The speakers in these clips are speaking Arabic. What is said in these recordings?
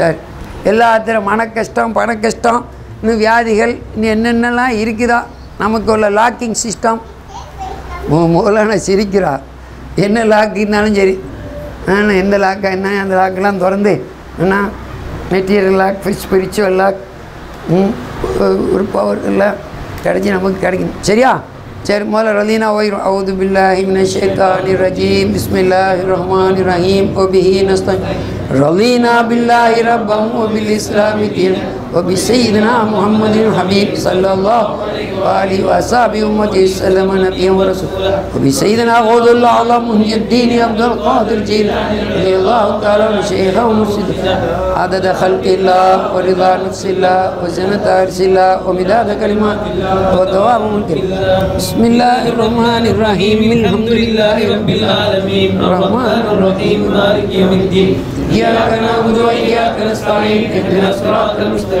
சரி எல்லாத்திலும் மன கஷ்டம் பண கஷ்டம் இன்னும் வியாதிகள் இன்னும் என்னென்னலாம் இருக்குதா நமக்கு உள்ள லாக்கிங் சிஸ்டம் மூலான சிரிக்கிறா. என்ன லாக் இருந்தாலும் சரி. ஆனால் எந்த லாக்கா என்ன அந்த லாக்கெல்லாம் திறந்து என்ன மெட்டீரியல் லாக் ஸ்பிரிச்சுவல் லாக் ஒரு பவர் எல்லாம் கிடச்சி நமக்கு கிடைக்கணும். சரியா? چر مولا رلینا ویر اعوذ باللہ من الشیطان الرجیم. بسم اللہ الرحمن الرحیم. و بہی نستان رلینا باللہ ربم و وبسيدنا محمد الحبيب صلى الله عليه وأصحابه أمته سلم نبيا ورسولا. وبسيدنا غوث الله على محي الدين عبد القادر جيلاني رضي الله تعالى عنه شيخا ومرشدا عدد خلق الله ورضا نفس الله وزنة عرش الله ومداد كلمات الله ودوام ملك بسم الله الرحمن الرحيم. الحمد لله رب العالمين. الرحمن الرحيم. مالك يوم الدين. إياك نعبد وإياك نستعين. اهدنا الصراط المستقيم.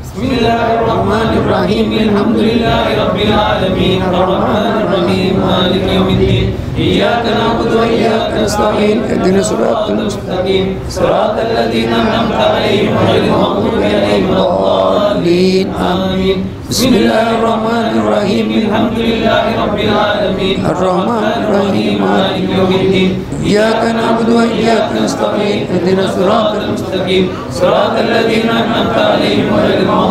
بسم الله الرحمن الرحيم. الحمد لله رب العالمين. الرحمن الرحيم. مالك يوم الدين. إياك نعبد وإياك نستعين. اهدنا الصراط المستقيم. صراط الذين أنعمت عليهم غير المغضوب عليهم الضالين. آمين. بسم الله الرحمن الرحيم. الحمد لله رب العالمين. الرحمن الرحيم. مالك يوم الدين. إياك نعبد وإياك نستعين. اهدنا الصراط المستقيم. صراط الذين أنعمت عليهم غير المغضوب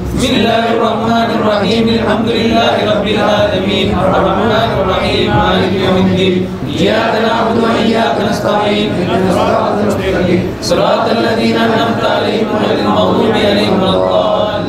بسم الله الرحمن الرحيم. الحمد لله رب العالمين. الرحمن الرحيم. مالك يوم الدين. إياك نعبد وإياك نستعين. صراط الذين أنعمت عليهم غير المغضوب عليهم ولا الضالين.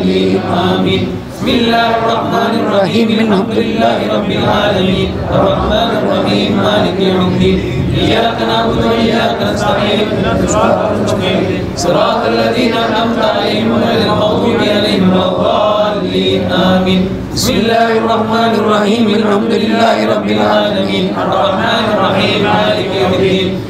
آمين. بسم الله الرحمن الرحيم. الحمد لله رب العالمين. الرحمن الرحيم. مالك يوم الدين. إياك نعبد وإياك نستعين. صراط الذين أنعمت عليهم غير المغضوب عليهم ولا الضالين. آمين. بسم الله الرحمن الرحيم. الحمد لله رب العالمين. الرحمن الرحيم. مالك يوم الدين.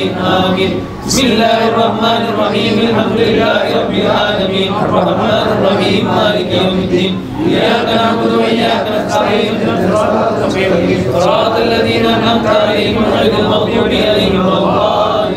آمين. بسم الله الرحمن الرحيم. الحمد لله رب العالمين. الرحمن الرحيم. مالك يوم الدين. إياك نعبد وإياك نستعين. صراط الذين أنعمت عليهم غير المغضوب عليهم ولا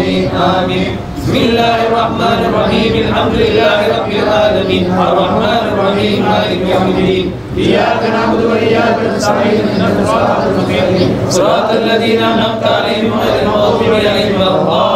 آمين. بسم الله الرحمن الرحيم الحمد لله رب العالمين. الرحمن الرحيم مالك يوم الدين. إياك نعبد وإياك نستعين اهدنا الصراط المستقيم. صراط الذين أنعمت عليهم غير المغضوب عليهم ولا الضالين.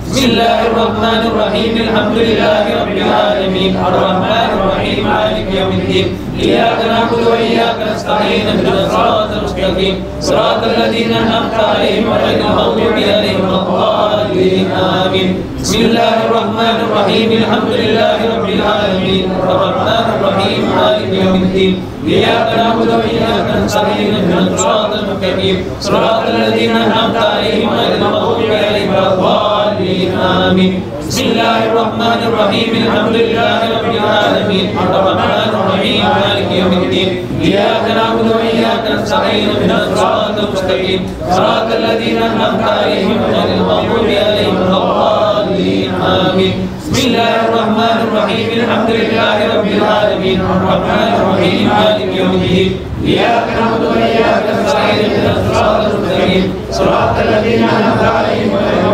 بسم الله الرحمن الرحيم الحمد لله رب العالمين الرحمن الرحيم مالك يوم الدين إياك نعبد وإياك نستعين اهدنا الصراط المستقيم صراط الذين أنعمت عليهم غير المغضوب عليهم ولا الضالين آمين بسم الله الرحمن الرحيم الحمد لله رب العالمين الرحمن الرحيم مالك يوم الدين إياك نعبد وإياك نستعين اهدنا الصراط المستقيم صراط الذين أنعمت عليهم غير المغضوب عليهم ولا الضالين آمين. بسم الله الرحمن الرحيم الحمد لله رب العالمين. الرحمن الرحيم مالك يوم الدين. إياك نعبد وإياك نستعين اهدنا الصراط المستقيم. صراط الذين أنعمت عليهم غير المغضوب عليهم الضالين آمين. بسم الله الرحمن الرحيم الحمد لله رب العالمين. الرحمن الرحيم مالك يوم الدين. إياك نعبد وإياك نستعين اهدنا الصراط المستقيم. صراط الذين أنعمت عليهم غير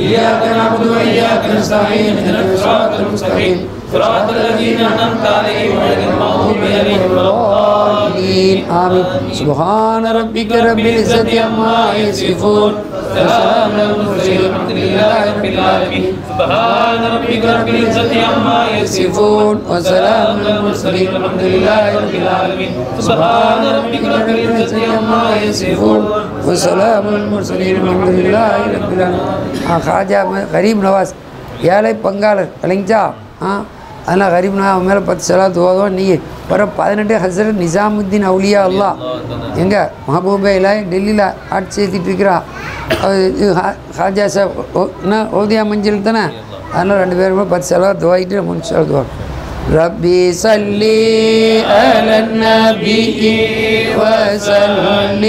إياك نعبد وإياك نستعين اهدنا الصراط المستقيم. صراط الذين أنعمت عليهم غير المغضوب عليهم ولا الضالين. آمين. سبحان ربك رب العزة عما يصفون. سلام على المرسلين الحمد لله رب العالمين سبحان ربك رب العزة عما يصفون وسلام على المرسلين الحمد لله رب العالمين سبحان ربك رب العزة عما يصفون وسلام المرسلين الحمد لله رب العالمين ஆ ஹாஜா ம- கரீம் நவாஸ் ஏழை பங்காளர் இல்லைங்களா ஆ அதனால் கரீம் நவாஸ் மேலே பத்து செலாத்து ஓதுவோம் நீ வர பதினெட்டு ஹசரத் நிசாமுத்தீன் அவுலியா அல்லா எங்கே மஹபூபே இலாய் டெல்லியில் ஆட்சி செய்துட்டு இருக்கிறா அது இது ஹா- ஹாஜா சாப் ஓ- என்ன ஓதியா மஞ்சள் தானே அதனால் ரெண்டு பேருமே பத்து செலவு துவாயிட்டு மூணு செலவு துவா ربي صلي على النبي وسلم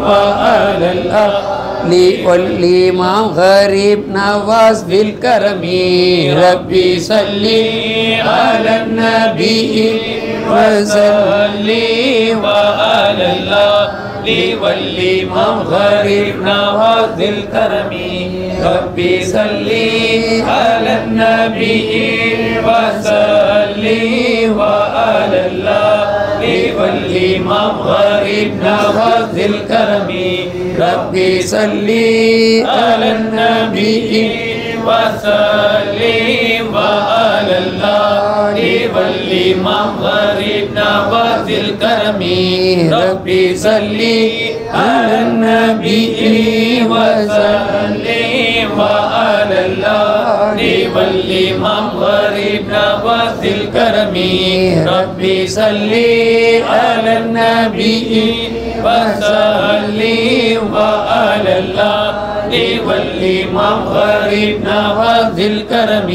وعلى الأهل والإمام غريب نواز بالكرم ربي صلي على النبي وسلم وعلى الله والإمام غريب نواز الكرم. ربي صلي على النبي وسلم وعلى الله والإمام غريب نواز الكرم. ربي صلي على النبي وسلم وعلى الله والإمام غريب نواز الكرم ربي صلي على النبي وسلم وعلى الله والإمام غريب نواز الكرم ربي صلي على النبي وسلم والإمام غريب نواز الكرم.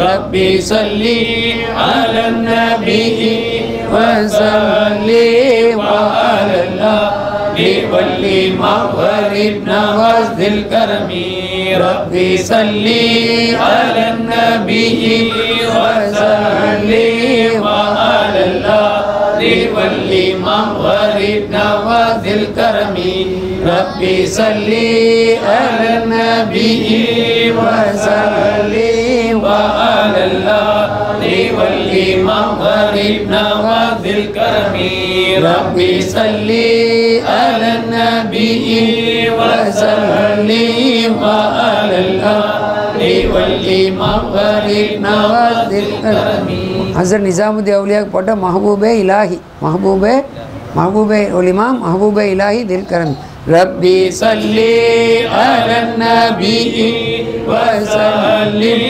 ربي صلي على النبي وسلم وعلى الله والإمام غريب نواز الكرم. ربي صلي على النبي وسلم وعلى الله والإمام غريب نواز الكرم. ربي صلي على النبي وسلم وعلى الله والإمام غريب نواز الكرم ربي صلي على النبي وسلم وعلى الله والإمام غريب نواز الكرم ஹசர் நிசாமுதி அவுலியாவுக்கு போட்ட மஹபூபே இலாஹி மஹபூபே محبوب الإمام محبوب إلهي دل الكرم. ربي صل على النبي وسلم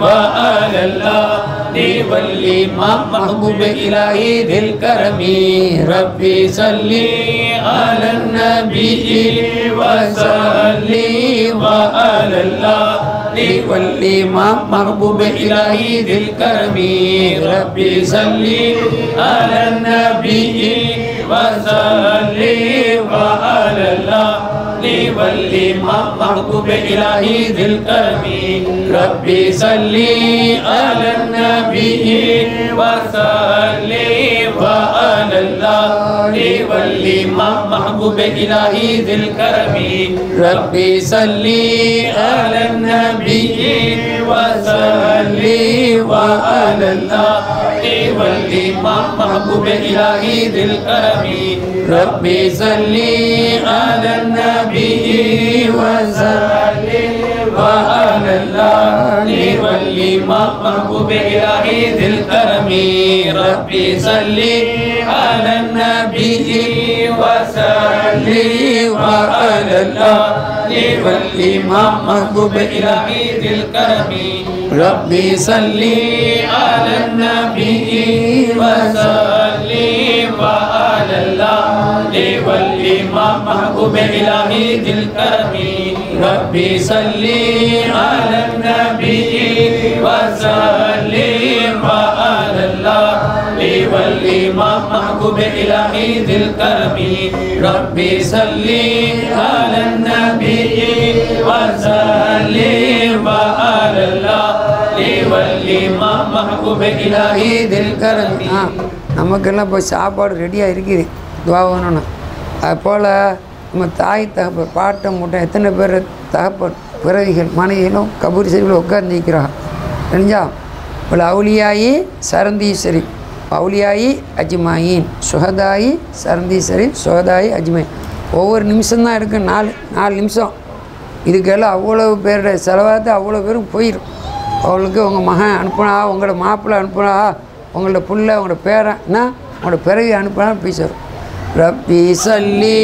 وعلى الله والإمام محبوب إلهي ذي الكرم. ربي صل على النبي وسلم وعلى الله والإمام محبوب إلهي ذي الكرم. ربي صل على النبي وسلم وعلى الله والإمام محبوب إلهي ذي الكرم ربي صلي على النبي وسلم وعلى الله والإمام محبوب إلهي ذي الكرم ربي صلي على النبي وسلم وعلى الله والإمام محبوب إلهي ذي الكرم. ربي صلي على النبي وسلم. وعلى الله والإمام محبوب إلهي ذي الكرم. ربي صلي على النبي وسلم. وعلى الله والإمام محبوب إلهي ذي الكرم. ربي صلي على النبي وسلم وعلى الله والإمام محبوب إلهي ذي الكرم ربي صلي على النبي وسلم وعلى الله والإمام محبوب إلهي ذي الكرم ربي صلي على النبي وسلم ஆ நமக்கெல்லாம் இப்போ சாப்பாடு ரெடியாக இருக்குது. துவாகணும்னு அதுபோல் நம்ம தாய் தகப்ப பாட்டை மூட்டை எத்தனை பேர் தகப்பன் பிறவிகள் மனைவிகளும் கபூர் சரிவில் உட்காந்துக்கிறாங்க தெரிஞ்சா? இப்போ அவுளியாயி சரந்தீஸ்வரி அவுளியாயி அஜ்மாயின் சுகதாயி சரந்தீஸ்வரி சுகதாயி அஜ்மாயின். ஒவ்வொரு நிமிஷம்தான் இருக்குது நாலு நாலு நிமிஷம். இதுக்கெல்லாம் அவ்வளோ பேருடைய செலவாத்து அவ்வளோ பேரும் போயிடும் அவளுக்கு உங்கள் மகன் அனுப்புனா உங்களோட மாப்பிள்ளை அனுப்புனா உங்களோட புள்ள உங்களோட பேரன் என்ன? உங்களோட பிறகு அனுப்புனா போய் சேரும் ரப்பி சல்லி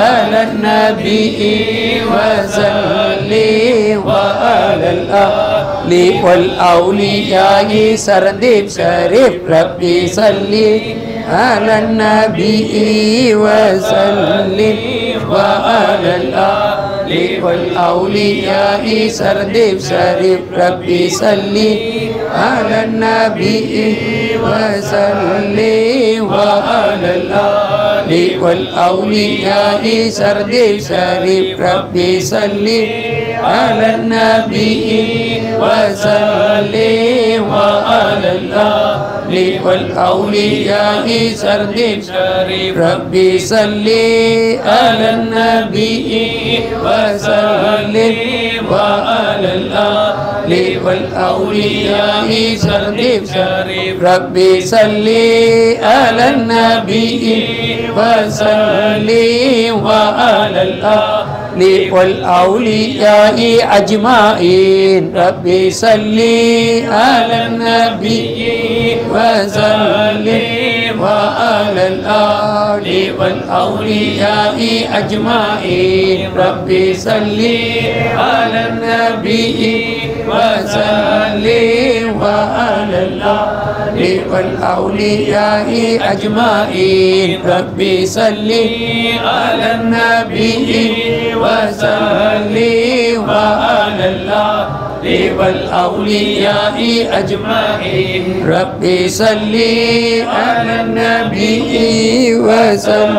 அல நபி வ வஅலல் அலி வல் அவுலியாயி சரதீப் ஷரீப். ரப்பி சல்லி அல நபி வசல்லி வஅலல் அலி لكل أولياء سردب شريف ربي سلي على النبي وسلي وعلى الآل والأولياء سردب شريف ربي سلي على النبي وسلي الآل والأولياء سرد. شريف ربي صلي على النبي وسلم وعلى الآل والأولياء سرد. شريف ربي صلي على النبي وسلم وعلى الآل والأولياء أجمعين. ربي صلي على النبي وسلم. وعلى الآل والأولياء أجمعين. ربي صلي على النبي وسلم وعلى الآل والأولياء أجمعين. ربي صلي على النبي وسلم وعلى الآل والأولياء أجمعين. ربي صلي على النبي وسلم.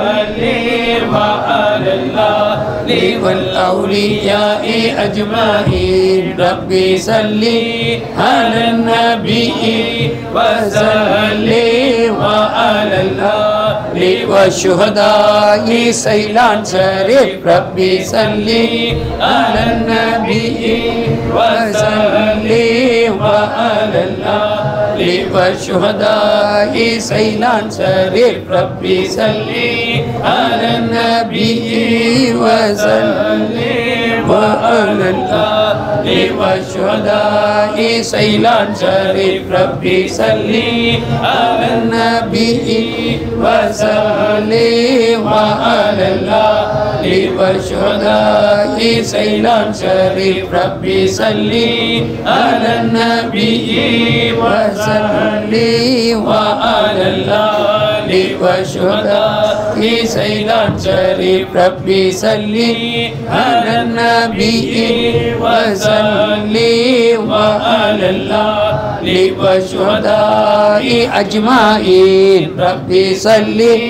وعلى الآل والأولياء أجمعين. ربي صلي على النبي وسلم. وعلى الآل والشهداء سيلان شريف ربي صلي على النبي وسلم وعلى الآل والشهداء سيلان شريف ربي صلي على النبي وسلم وعلى الآل والشهداء سيلان شريف ربي صلي على النبي وسلم وعلى الآل والشهداء سيلان شريف ربي صلي على النبي وسلم وعلى الآل والشهداء سيلان شريف ربي صلي على النبي وسلم وعلى الآل والشهداء أجمعين. ربي صلي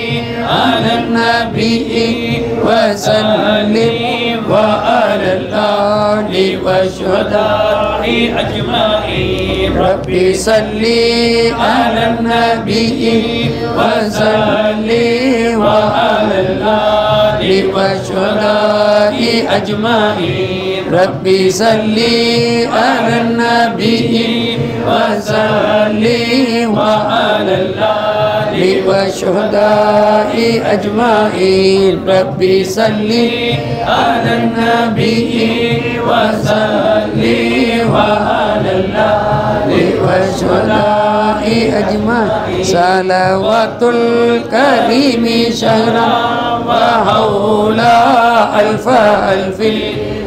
على النبي وسلم وعلى الآل والشهداء أجمعين. ربي صلي على النبي وسلم وعلى الآل والشهداء أجمعين. ربي صلي على النبي وسلم وعلى الآل والشهداء أجمعين. ربي صلي على النبي وسلم وعلى الآل والشهداء أجمعين. صلوات الكريم شهرا وحولا ألف ألف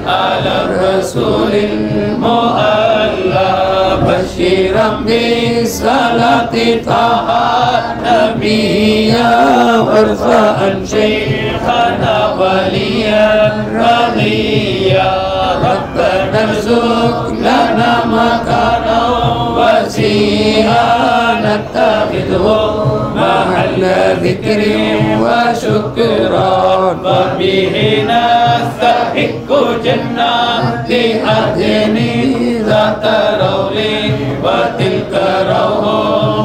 على الرسول المؤلى بشيرا بالصلاة طه نبيا وارفعا شيخنا وليا رضيا ربنا ارزق لنا مكانا وسيئا نتخذه محل ذكر وشكرا وبه نستحق جنات عدن ذات رول وتلك روح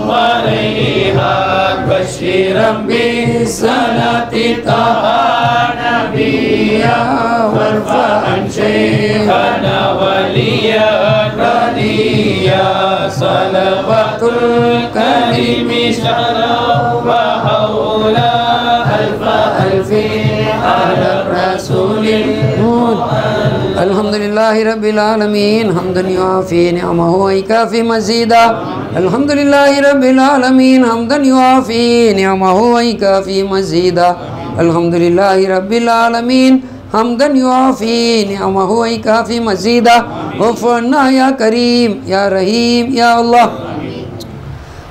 وريحان بشيرا بالصلاة طه نبيا وارفعا شيخنا وليا صلوات الكريم شهرا وحولا ألف ألف على الرسول الحمد لله رب العالمين حمدا يوافي نعمه ويكافي مزيدا الحمد لله رب العالمين حمدا يوافي نعمه ويكافي مزيدا الحمد لله رب العالمين حمدا يوافي نعمه ويكافي مزيدا. غفرنا يا كريم يا رحيم يا الله.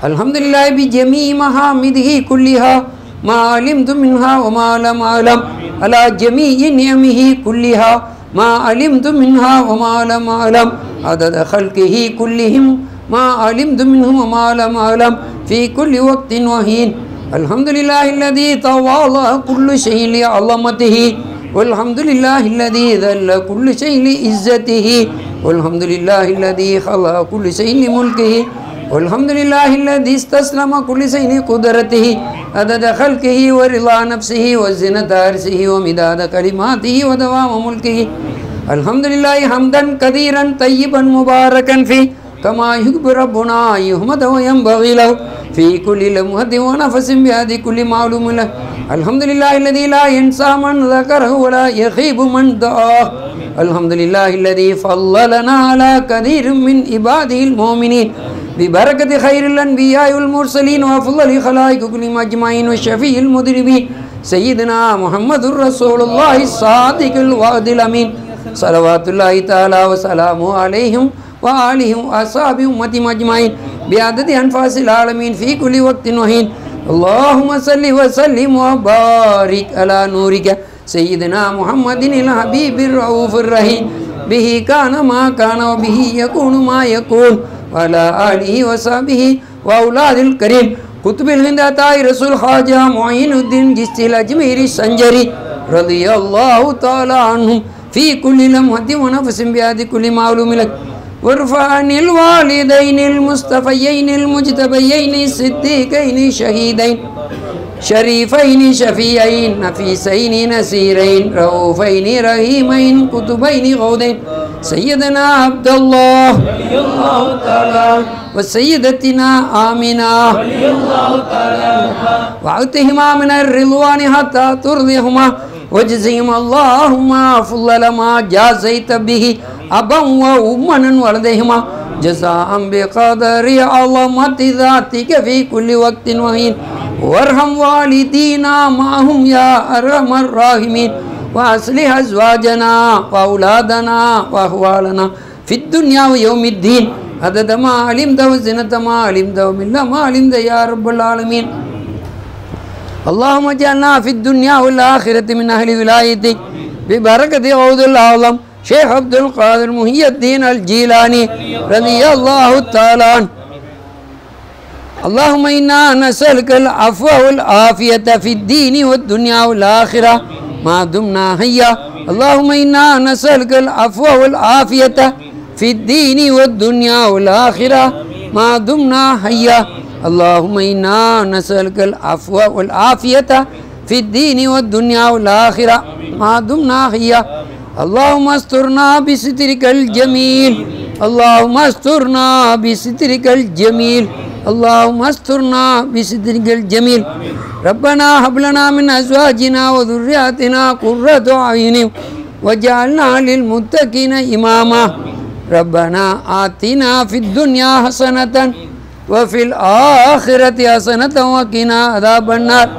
الحمد لله بجميع محامده كلها ما علمت منها وما لم أعلم على جميع نعمه كلها ما علمت منها وما لم أعلم عدد خلقه كلهم ما علمت منهم وما لم أعلم في كل وقت وحين الحمد لله الذي تواضع كل شيء لعظمته. والحمد لله الذي ذل كل شيء لعزته والحمد لله الذي خلق كل شيء لملكه والحمد لله الذي استسلم كل شيء قدرته عدد خلقه ورضا نفسه وزنة عرشه ومداد كلماته ودوام ملكه. الحمد لله حمدا كثيرا طيبا مباركا فيه كما يحب ربنا يحمد وينبغي له في كل لمحة ونفس بهذه كل معلوم له. الحمد لله الذي لا ينسى من ذكره ولا يخيب من دعاه. الحمد لله الذي فضلنا على كثير من عباده المؤمنين. ببركة خير الأنبياء والمرسلين وأفضل خلائق كلهم أجمعين والشفيع المذنبين. سيدنا محمد رسول الله الصادق الوعد الأمين. صلوات الله تعالى وسلامه عليهم وآلهم وأصحابه أمتهم أجمعين. بعدد أنفاس العالمين في كل وقت وحين. اللهم صل وسلم وبارك على نورك. سيدنا محمد الحبيب الرؤوف الرحيم. به كان ما كان وبه يكون ما يكون. وعلى آله وصحبه وأولاد الكريم. قطب الهند عطاء رسول خواجہ معين الدين جستي الأجميري السنجري رضي الله تعالى عنهم في كل لمحة ونفس بهذه كل معلوم لك وارفع الوالدين المصطفيين المجتبيين الصديقين شهيدين شريفين شفيعين نفيسين نسيرين رؤوفين رحيمين قطبين غودين سيدنا عبد الله رضي الله تعالى وسيدتنا آمنة رضي الله تعالى وعدتهما من الرضوان حتى ترضيهما. وجزهم اللهم أفضل ما جازيت به أبا وأما ولديهما جزاء بقدر عظمة ذاتك في كل وقت وحين. وارحم والدينا معهم يا أرحم الراحمين. وأصلح أزواجنا وأولادنا وأحوالنا في الدنيا ويوم الدين. عدد ما علمت وزنة ما علمت ومن ما علمت يا رب العالمين. اللهم اجعلنا في الدنيا والآخرة من أهل ولايتك ببركة غوث الأعظم شيخ عبد القادر محي الدين الجيلاني رضي الله تعالى اللهم إنا نسألك العفو والعافية في الدين والدنيا والآخرة ما دمنا حيا اللهم إنا نسألك العفو والعافية في الدين والدنيا والآخرة ما دمنا حيا اللهم إنا نسألك العفو والعافية في الدين والدنيا والآخرة. ما دمنا حيا اللهم استرنا بسترك الجميل. اللهم استرنا بسترك الجميل. اللهم استرنا بسترك الجميل. ربنا هب لنا من أزواجنا وذرياتنا قرة أعين وجعلنا للمتقين إماما. ربنا آتنا في الدنيا حسنة وفي الآخرة حسنة وقنا عذاب النار.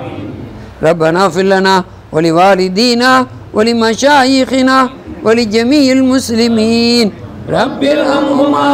ربنا اغفر لنا ولوالدينا ولمشايخنا ولجميع المسلمين. رب ارحمهما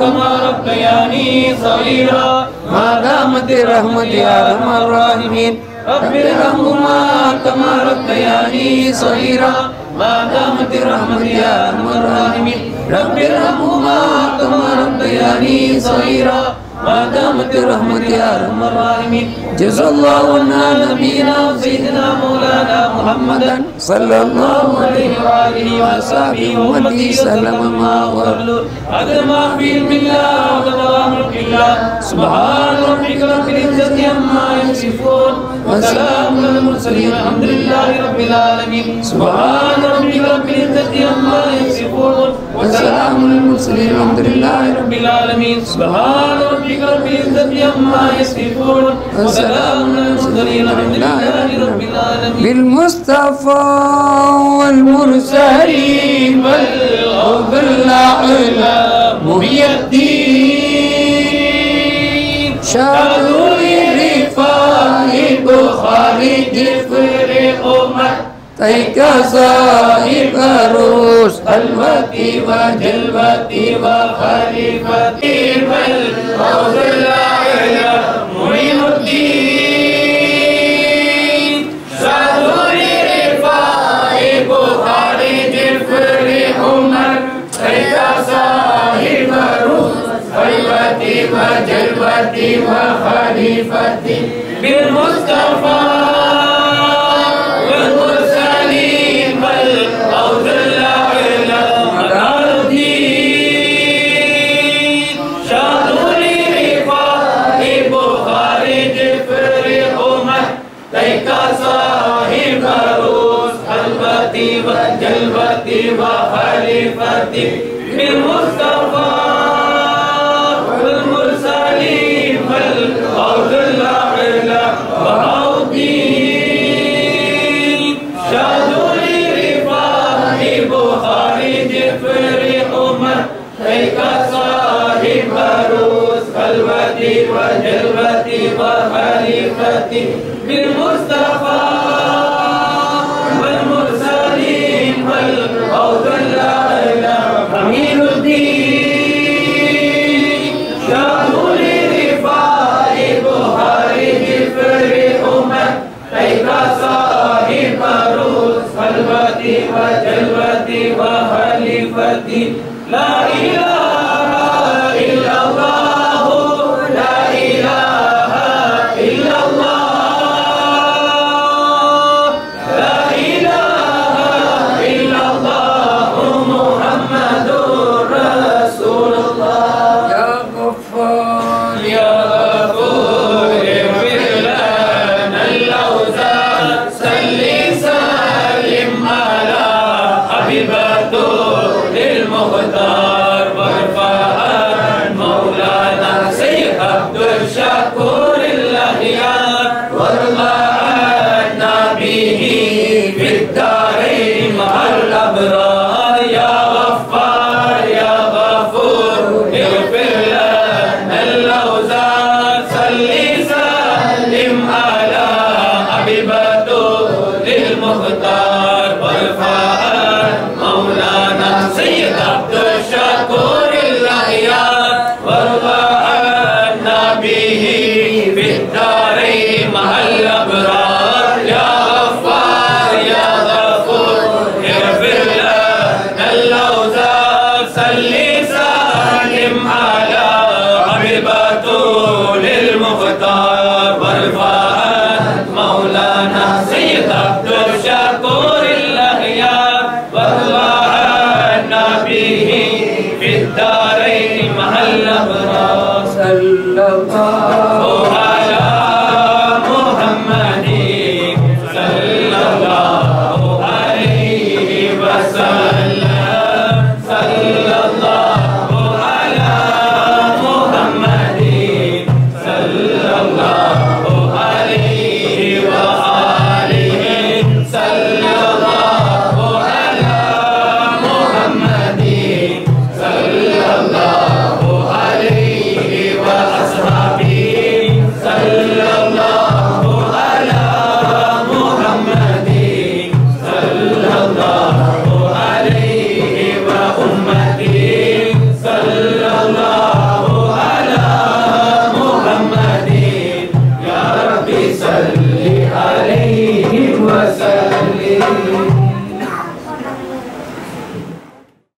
كما ربياني صغيرا. ما دامت الرحمة يا أرحم الراحمين. رب ارحمهما كما ربياني صغيرا. ما دامت الرحمة يا أرحم الراحمين. رب ارحمهما كما ربياني صغيرا. ما دامت الرحمة يا أرحم الراحمين. جزا الله عنا نبينا وسيدنا مولانا محمدا صلى الله عليه وآله وصحبه وأمته سلم ما وأهل هذا ما في علم الله وهذا أمر الله. سبحان ربك رب العزة عما يصفون. وسلام على المرسلين. الحمد لله رب العالمين. سبحان ربك رب العزة عما يصفون. وسلام على المرسلين الحمد لله رب العالمين. سبحان ربك رب العزة عما يصفون وسلام على المرسلين الحمد لله رب العالمين. بالمصطفى والمرسلين والأرض الأعلى محي الدين. شادوا رفاع البخاري جفر أمة تيك صاحب روس خلوتي وجلوتي وخليفتي محي الدين شادوا رفاع البخاري جفر أمة كيف صاحب روس خلوتي وجلوتي وخليفتي بالمصطفى. وخليفتي بالمصطفى والمرسلين الأعلى بخاري جفر أمة ليك صاحب روس خلوتي وجلوتي وخليفتي بالمصطفى. Acordar. أبرار سلم